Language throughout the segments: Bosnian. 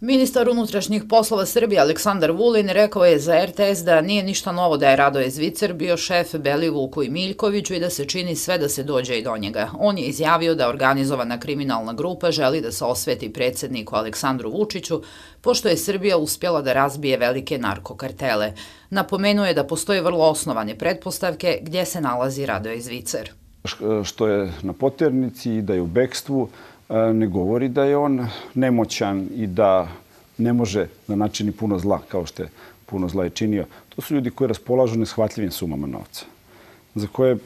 Ministar unutrašnjih poslova Srbije Aleksandar Vulin rekao je za RTS da nije ništa novo da je Radoje Zvicer bio šef Belivuku i Miljkoviću i da se čini sve da se dođe i do njega. On je izjavio da organizovana kriminalna grupa želi da se osveti predsjedniku Aleksandru Vučiću, pošto je Srbija uspjela da razbije velike narkokartele. Napomenuo je da postoje vrlo osnovane pretpostavke gdje se nalazi Radoje Zvicer. Što je na poternici i da je u bekstvu, E, ne govori da je on nemoćan i da ne može da načini puno zla kao što je puno zla je činio. To su ljudi koji raspolažu neshvatljivim sumama novca, za koje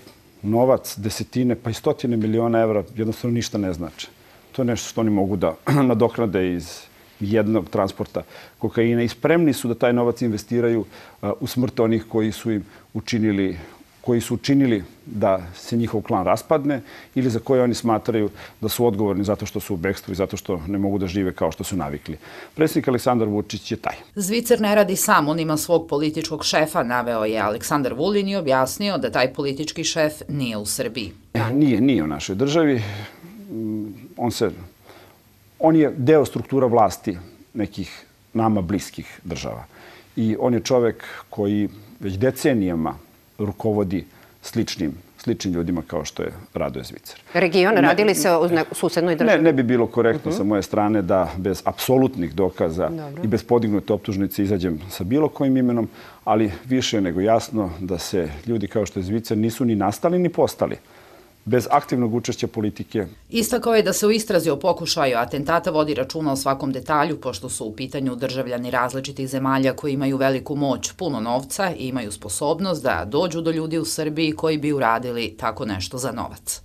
novac, desetine pa i stotine miliona evra jednostavno ništa ne znače. To je nešto što oni mogu da nadoknade iz jednog transporta kokaina i spremni su da taj novac investiraju e, u smrt onih koji su im učinili koji su učinili da se njihov klan raspadne ili za koje oni smatraju da su odgovorni zato što su u bekstvu i zato što ne mogu da žive kao što su navikli. Predsjednik Aleksandar Vučić je taj. Zvicer ne radi sam, on ima svog političkog šefa, naveo je Aleksandar Vulin i objasnio da taj politički šef nije u Srbiji. Nije, nije u našoj državi. On, se, on je deo struktura vlasti nekih nama bliskih država. I on je čovek koji već decenijama rukovodi sličnim sličnim ljudima kao što je Radoje Zvicer. Region, radili se u susednoj državi? Ne, ne bi bilo korektno uh -huh. sa moje strane da bez apsolutnih dokaza Dobro. i bez podignute optužnice izađem sa bilo kojim imenom, ali više nego jasno da se ljudi kao što je Zvicer nisu ni nastali ni postali bez aktivnog učešća politike. Istakao je da se u istrazi o pokušaju atentata vodi računa o svakom detalju, pošto su u pitanju državljani različitih zemalja koji imaju veliku moć, puno novca i imaju sposobnost da dođu do ljudi u Srbiji koji bi uradili tako nešto za novac.